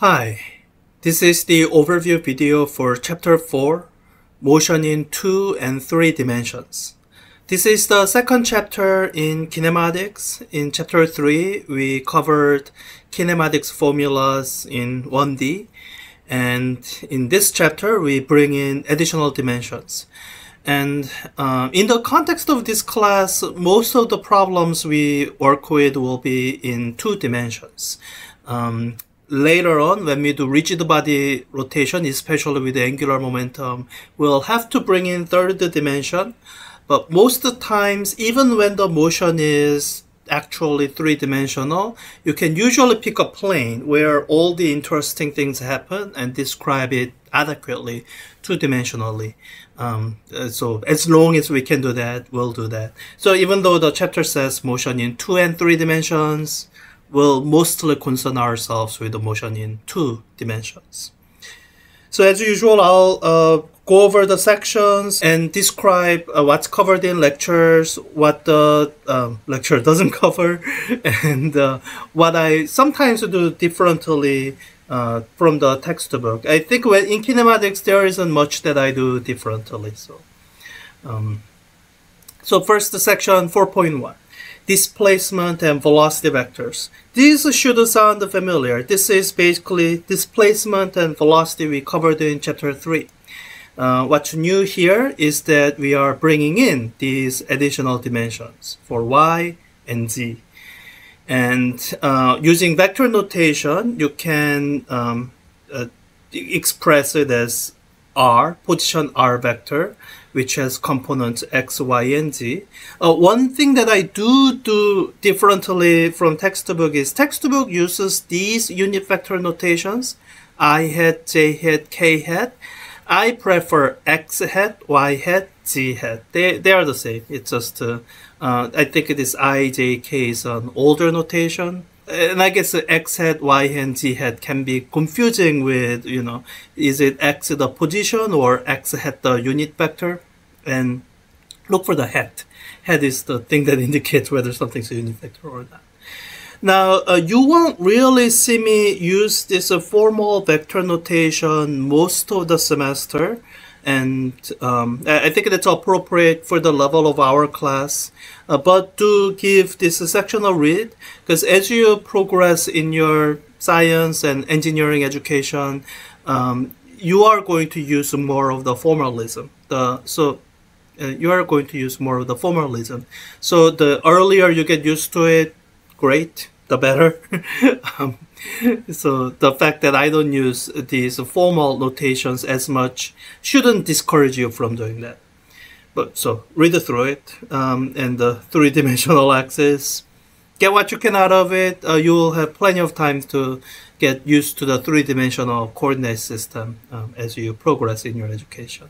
Hi, this is the overview video for chapter 4, motion in 2 and 3 dimensions. This is the second chapter in kinematics. In chapter 3, we covered kinematics formulas in 1D, and in this chapter, we bring in additional dimensions. And uh, in the context of this class, most of the problems we work with will be in two dimensions. Um, later on, when we do rigid body rotation, especially with angular momentum, we'll have to bring in third dimension. But most of the times, even when the motion is actually three dimensional, you can usually pick a plane where all the interesting things happen and describe it adequately two dimensionally. Um, uh, so as long as we can do that, we'll do that. So even though the chapter says motion in two and three dimensions, will mostly concern ourselves with the motion in two dimensions. So as usual, I'll uh, go over the sections and describe uh, what's covered in lectures, what the um, lecture doesn't cover, and uh, what I sometimes do differently uh, from the textbook. I think when in kinematics there isn't much that I do differently. So, um, so first the section 4.1 displacement and velocity vectors. These should sound familiar. This is basically displacement and velocity we covered in chapter 3. Uh, what's new here is that we are bringing in these additional dimensions for y and z. And uh, using vector notation, you can um, uh, express it as r, position r vector, which has components x, y, and z. Uh, one thing that I do do differently from textbook is textbook uses these unit vector notations, i hat, j hat, k hat. I prefer x hat, y hat, z hat. They, they are the same. It's just, uh, uh, I think it is i, j, k is an older notation and I guess x hat, y hat, z hat can be confusing with, you know, is it x the position or x hat the unit vector? And look for the hat. Hat is the thing that indicates whether something's a unit vector or not. Now, uh, you won't really see me use this uh, formal vector notation most of the semester and um, I think that's appropriate for the level of our class. Uh, but do give this section a read because as you progress in your science and engineering education, um, you are going to use more of the formalism. The so uh, you are going to use more of the formalism. So the earlier you get used to it, great, the better. um, so the fact that I don't use these formal notations as much shouldn't discourage you from doing that. But so read through it um, and the three-dimensional axis. Get what you can out of it. Uh, you will have plenty of time to get used to the three-dimensional coordinate system um, as you progress in your education.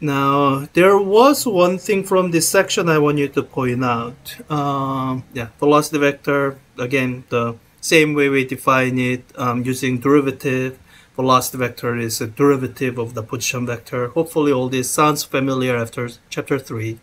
Now, there was one thing from this section I want you to point out. Um, yeah, velocity vector, again, the same way we define it um, using derivative. Velocity vector is a derivative of the position vector. Hopefully all this sounds familiar after chapter 3.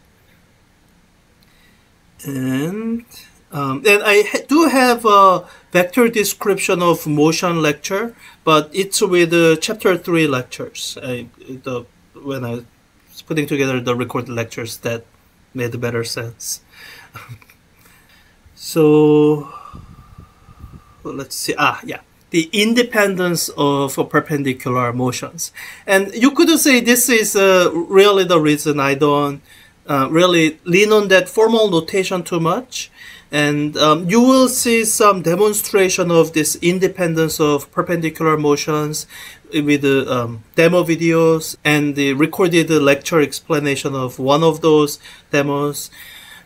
And, um, and I ha do have a vector description of motion lecture, but it's with uh, chapter 3 lectures. I, the, when I was putting together the recorded lectures that made better sense. so let's see. Ah, yeah. The independence of perpendicular motions. And you could say this is uh, really the reason I don't uh, really lean on that formal notation too much. And um, you will see some demonstration of this independence of perpendicular motions with the um, demo videos and the recorded lecture explanation of one of those demos.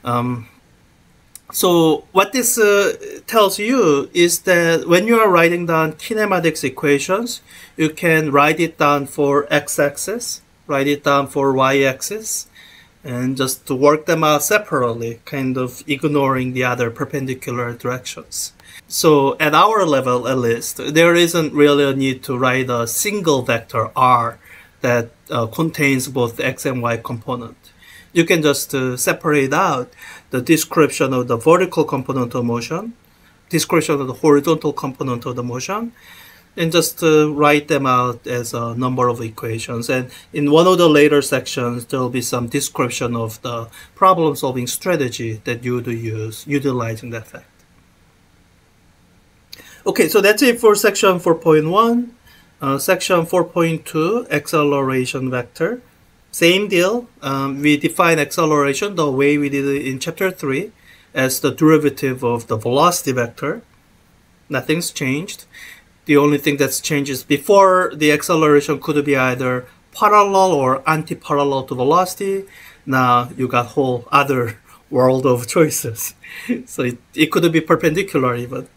Um, so what this uh, tells you is that when you are writing down kinematics equations, you can write it down for x-axis, write it down for y-axis, and just to work them out separately, kind of ignoring the other perpendicular directions. So at our level, at least, there isn't really a need to write a single vector r that uh, contains both x and y component. You can just uh, separate out the description of the vertical component of motion description of the horizontal component of the motion and just uh, write them out as a number of equations. And in one of the later sections, there will be some description of the problem solving strategy that you would use utilizing that fact. Okay, so that's it for section 4.1. Uh, section 4.2, acceleration vector. Same deal. Um, we define acceleration the way we did it in chapter 3 as the derivative of the velocity vector. Nothing's changed. The only thing that's changed is before the acceleration could be either parallel or anti-parallel to velocity. Now you got whole other world of choices. so it, it could be perpendicular even.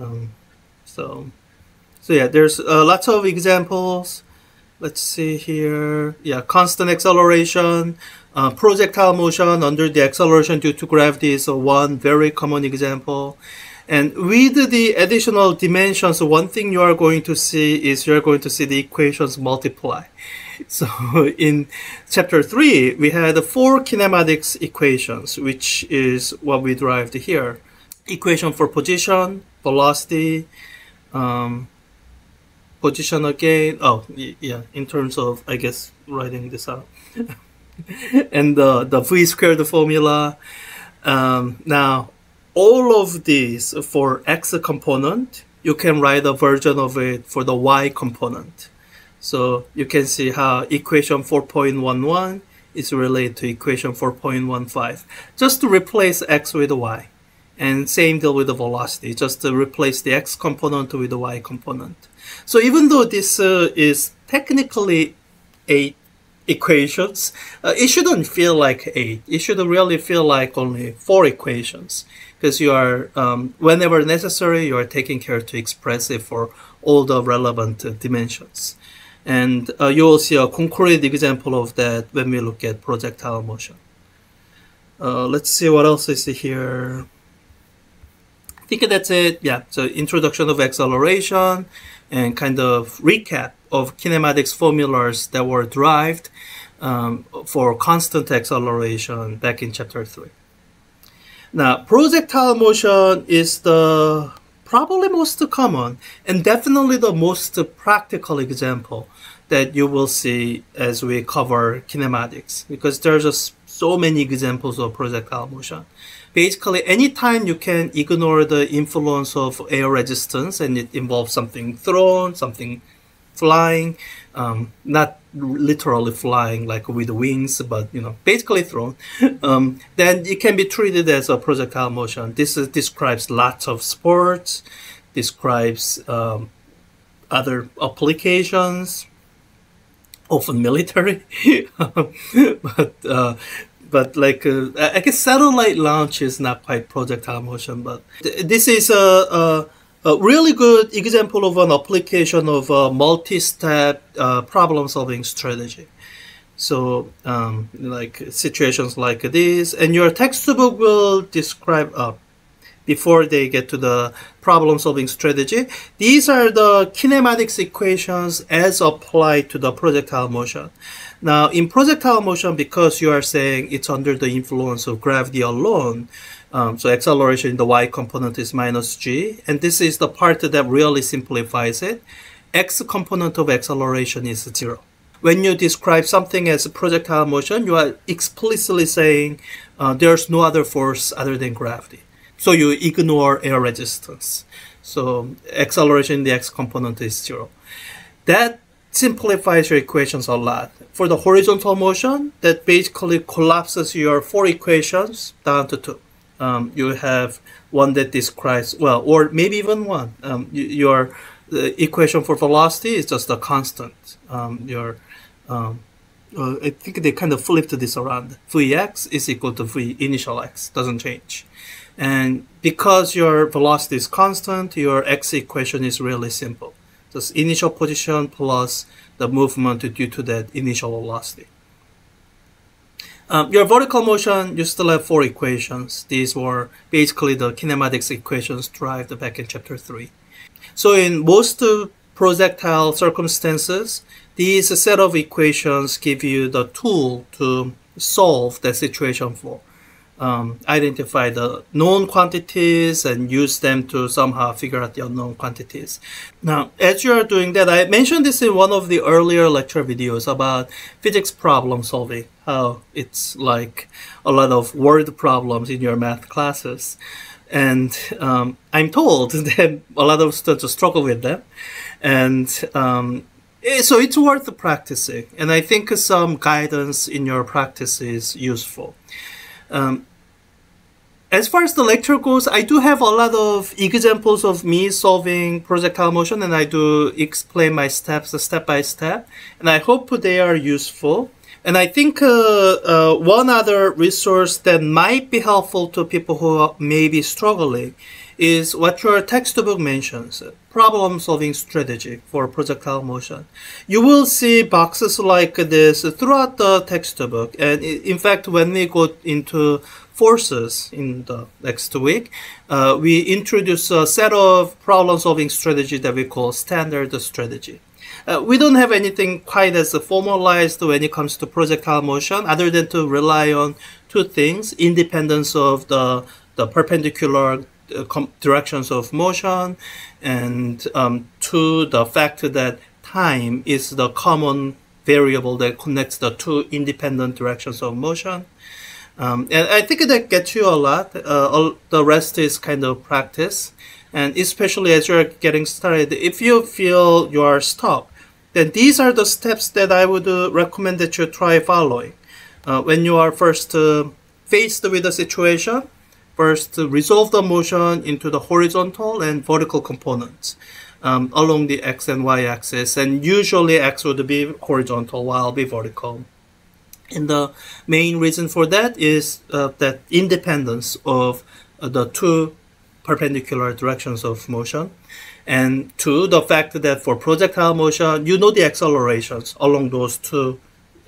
Um, so, so yeah, there's uh, lots of examples. Let's see here. Yeah, constant acceleration, uh, projectile motion under the acceleration due to gravity is one very common example. And with the additional dimensions, one thing you are going to see is you're going to see the equations multiply. So in chapter 3, we had four kinematics equations, which is what we derived here. Equation for position, velocity, um, position again. Oh, yeah, in terms of, I guess, writing this out. and the, the V squared formula. Um, now, all of these for x component, you can write a version of it for the y component. So you can see how equation 4.11 is related to equation 4.15. Just to replace x with y. And same deal with the velocity, just to replace the x component with the y component. So even though this uh, is technically a equations, uh, it shouldn't feel like eight. It should really feel like only four equations because you are, um, whenever necessary, you are taking care to express it for all the relevant uh, dimensions. And uh, you will see a concrete example of that when we look at projectile motion. Uh, let's see what else is here. I think that's it. Yeah, so introduction of acceleration and kind of recap of kinematics formulas that were derived um, for constant acceleration back in chapter 3. Now, projectile motion is the probably most common and definitely the most practical example that you will see as we cover kinematics because there's just so many examples of projectile motion. Basically, anytime you can ignore the influence of air resistance and it involves something thrown, something flying, um, not literally flying like with wings, but you know, basically thrown, um, then it can be treated as a projectile motion. This is, describes lots of sports, describes um, other applications, often military, but uh, but like uh, I guess satellite launch is not quite projectile motion, but th- this is a, a a really good example of an application of a multi-step uh, problem-solving strategy. So, um, like situations like this, and your textbook will describe uh, before they get to the problem-solving strategy. These are the kinematics equations as applied to the projectile motion. Now, in projectile motion, because you are saying it's under the influence of gravity alone, um, so acceleration in the y component is minus g, and this is the part that really simplifies it. x component of acceleration is zero. When you describe something as projectile motion, you are explicitly saying uh, there's no other force other than gravity. So you ignore air resistance. So acceleration in the x component is zero. That simplifies your equations a lot. For the horizontal motion, that basically collapses your four equations down to two um, you have one that describes well, or maybe even one. Um, your the equation for velocity is just a constant. Um, your um, uh, I think they kind of flipped this around. Vx is equal to v initial x, doesn't change. And because your velocity is constant, your x equation is really simple. Just initial position plus the movement due to that initial velocity. Um, your vertical motion, you still have four equations. These were basically the kinematics equations derived back in chapter 3. So in most projectile circumstances, these set of equations give you the tool to solve that situation for. Um, identify the known quantities and use them to somehow figure out the unknown quantities. Now, as you are doing that, I mentioned this in one of the earlier lecture videos about physics problem solving, how it's like a lot of word problems in your math classes. And um, I'm told that a lot of students struggle with them. And um, eh, so it's worth practicing. And I think some guidance in your practice is useful. Um, as far as the lecture goes, I do have a lot of examples of me solving projectile motion and I do explain my steps step by step. And I hope they are useful. And I think uh, uh, one other resource that might be helpful to people who may be struggling is what your textbook mentions problem solving strategy for projectile motion. You will see boxes like this throughout the textbook. And in fact, when we go into forces in the next week, uh, we introduce a set of problem solving strategy that we call standard strategy. Uh, we don't have anything quite as formalized when it comes to projectile motion other than to rely on two things independence of the, the perpendicular directions of motion and um, to the fact that time is the common variable that connects the two independent directions of motion. Um, and I think that gets you a lot. Uh, all, the rest is kind of practice. And especially as you're getting started, if you feel you are stuck, then these are the steps that I would uh, recommend that you try following. Uh, when you are first uh, faced with a situation, First, resolve the motion into the horizontal and vertical components um, along the x and y axis, and usually x would be horizontal while be vertical. And the main reason for that is uh, that independence of uh, the two perpendicular directions of motion. And two, the fact that for projectile motion, you know the accelerations along those two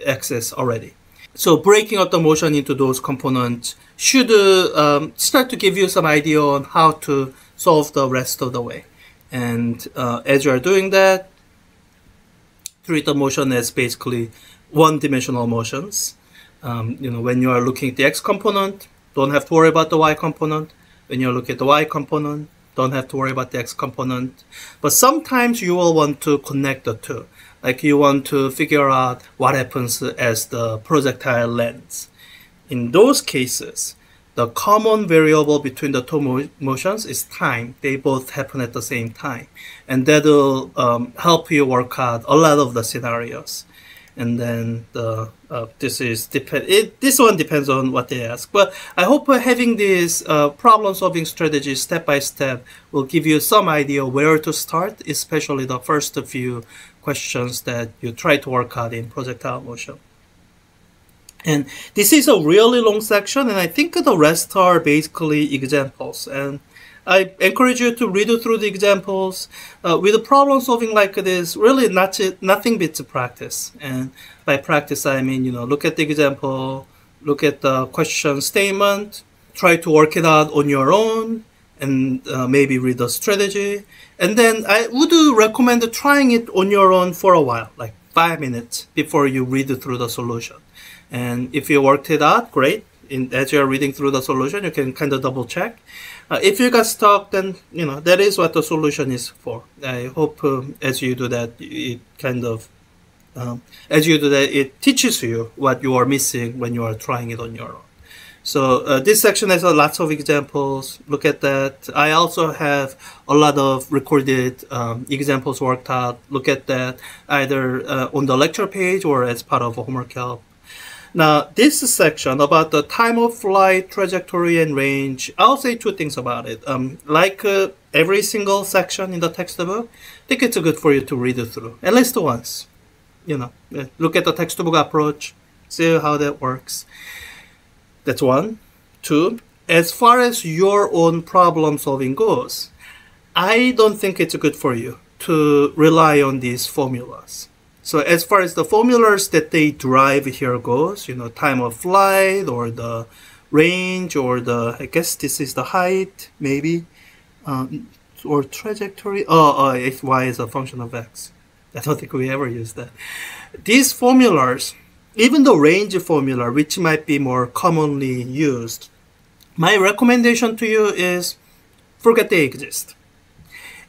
axes already. So breaking up the motion into those components should uh, um, start to give you some idea on how to solve the rest of the way. And uh, as you are doing that, treat the motion as basically one-dimensional motions. Um, you know, when you are looking at the x component, don't have to worry about the y component. When you look at the y component, don't have to worry about the x component. But sometimes you will want to connect the two like you want to figure out what happens as the projectile lands. In those cases, the common variable between the two mo motions is time. They both happen at the same time. And that'll um, help you work out a lot of the scenarios. And then the uh, this is depend. It, this one depends on what they ask. But I hope having this uh, problem solving strategy step by step will give you some idea where to start, especially the first few questions that you try to work out in projectile motion. And this is a really long section, and I think the rest are basically examples. And I encourage you to read through the examples. Uh, with problem solving like this, really not, nothing beats practice. And by practice, I mean, you know, look at the example, look at the question statement, try to work it out on your own, and uh, maybe read the strategy. And then I would recommend trying it on your own for a while, like five minutes before you read through the solution. And if you worked it out, great. In, as you're reading through the solution, you can kind of double check. Uh, if you got stuck, then you know that is what the solution is for. I hope uh, as you do that, it kind of um, as you do that, it teaches you what you are missing when you are trying it on your own. So uh, this section has uh, lots of examples. Look at that. I also have a lot of recorded um, examples worked out. Look at that either uh, on the lecture page or as part of a homework help. Now, this section about the time of flight, trajectory, and range, I'll say two things about it. Um, like uh, every single section in the textbook, I think it's good for you to read it through, at least once. You know, uh, look at the textbook approach, see how that works. That's one. Two, as far as your own problem solving goes, I don't think it's good for you to rely on these formulas. So as far as the formulas that they derive here goes, you know, time of flight or the range or the, I guess this is the height, maybe, um, or trajectory. Oh, uh, y is a function of x. I don't think we ever use that. These formulas even the range formula, which might be more commonly used, my recommendation to you is forget they exist.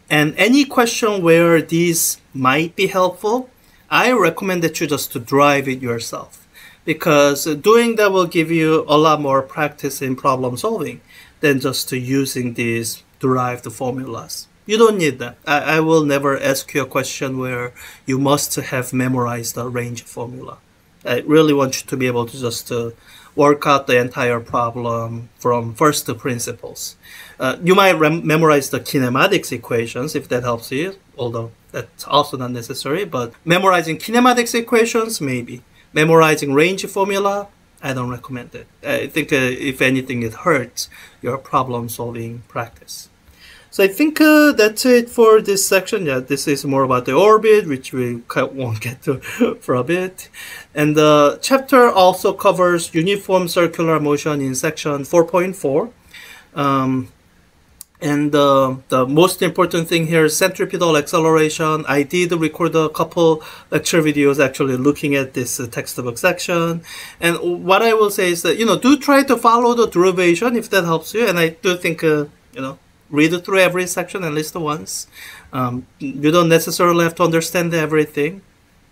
And any question where these might be helpful, I recommend that you just to drive it yourself because doing that will give you a lot more practice in problem solving than just using these derived formulas. You don't need that. I, I will never ask you a question where you must have memorized the range formula. I really want you to be able to just uh, work out the entire problem from first principles. Uh, you might memorize the kinematics equations if that helps you, although that's also not necessary, but memorizing kinematics equations, maybe. Memorizing range formula, I don't recommend it. I think, uh, if anything, it hurts your problem solving practice. So I think uh, that's it for this section. Yeah, this is more about the orbit, which we won't get to for a bit. And the chapter also covers uniform circular motion in section 4.4. Um, and uh, the most important thing here is centripetal acceleration. I did record a couple lecture videos actually looking at this uh, textbook section. And what I will say is that, you know, do try to follow the derivation if that helps you. And I do think, uh, you know, read through every section at least once. Um, you don't necessarily have to understand everything.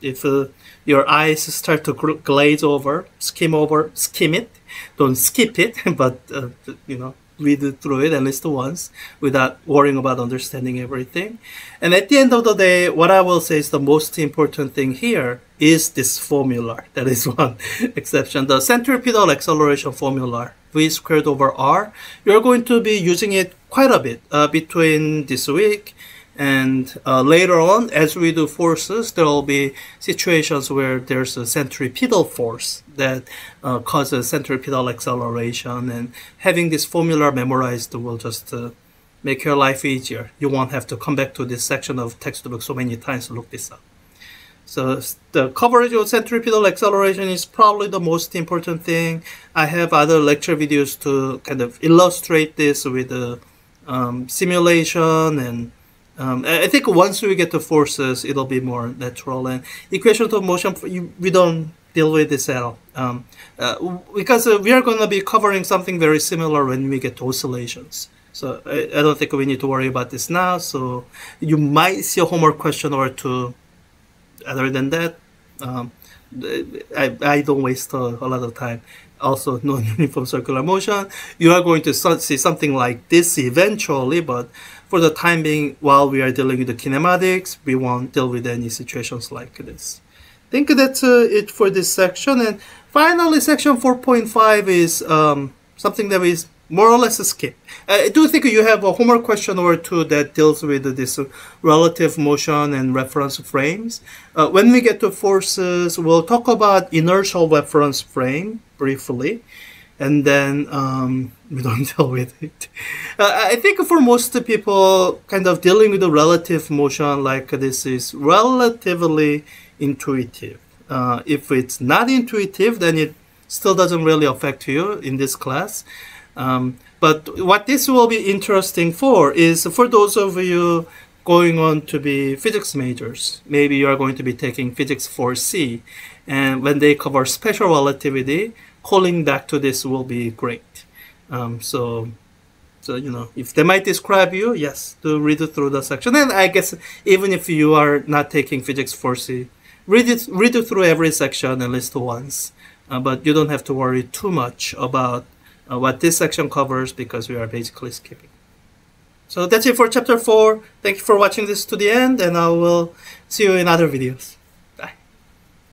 If uh, your eyes start to glaze over, skim over, skim it. Don't skip it, but uh, you know, read through it at least once without worrying about understanding everything. And at the end of the day, what I will say is the most important thing here is this formula. That is one exception. The centripetal acceleration formula v squared over r, you're going to be using it quite a bit uh, between this week and uh, later on as we do forces there will be situations where there's a centripetal force that uh, causes centripetal acceleration. And having this formula memorized will just uh, make your life easier. You won't have to come back to this section of textbook so many times to look this up. So the coverage of centripetal acceleration is probably the most important thing. I have other lecture videos to kind of illustrate this with the um, simulation and um, I think once we get to forces, it'll be more natural. And equations of motion, we don't deal with this at all. Um, uh, because uh, we are going to be covering something very similar when we get to oscillations. So I, I, don't think we need to worry about this now. So you might see a homework question or two other than that, um, I, I don't waste a, a lot of time. Also, non-uniform circular motion. You are going to see something like this eventually, but for the time being, while we are dealing with the kinematics, we won't deal with any situations like this. I think that's uh, it for this section. And finally, section 4.5 is um, something that is more or less a skip. I do think you have a homework question or two that deals with this relative motion and reference frames. Uh, when we get to forces, we'll talk about inertial reference frame briefly, and then um, we don't deal with it. Uh, I think for most people, kind of dealing with the relative motion like this is relatively intuitive. Uh, if it's not intuitive, then it still doesn't really affect you in this class. Um, but what this will be interesting for is for those of you going on to be physics majors. Maybe you are going to be taking physics 4C. And when they cover special relativity, calling back to this will be great. Um, so, so, you know, if they might describe you, yes, to read it through the section. And I guess even if you are not taking physics 4C, read it, read it through every section at least once. Uh, but you don't have to worry too much about uh, what this section covers because we are basically skipping. So that's it for chapter 4. Thank you for watching this to the end and I will see you in other videos.